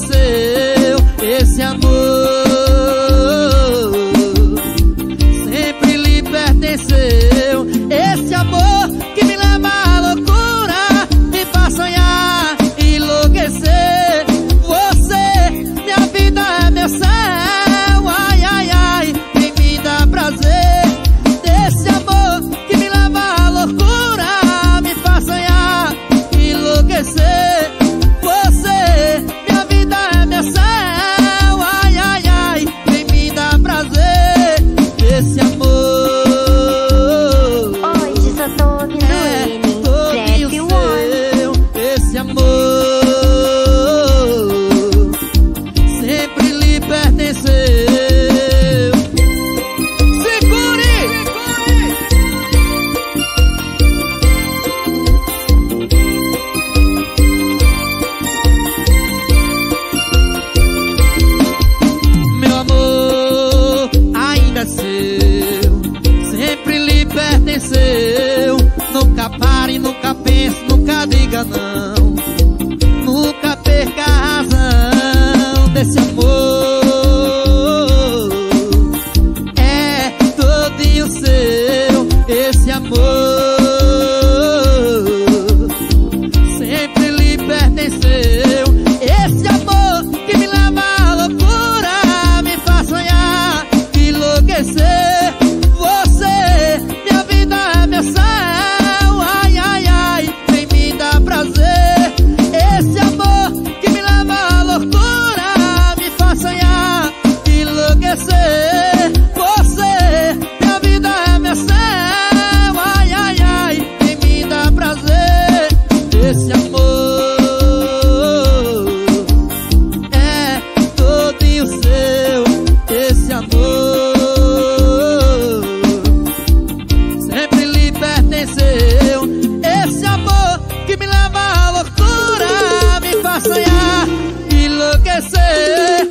seu esse amor. Sempre lhe pertenceu esse amor. tô ouvindo é, o Tô Trap seu, Esse amor sempre lhe pertenceu. Segure! Meu amor ainda é seu, sempre lhe pertenceu. não. Nunca perca a razão desse amor. É todinho seu esse amor. Sempre lhe pertenceu esse amor que me leva à loucura, me faz sonhar, enlouquecer. Você, minha vida, meu sangue. más allá y lo que sé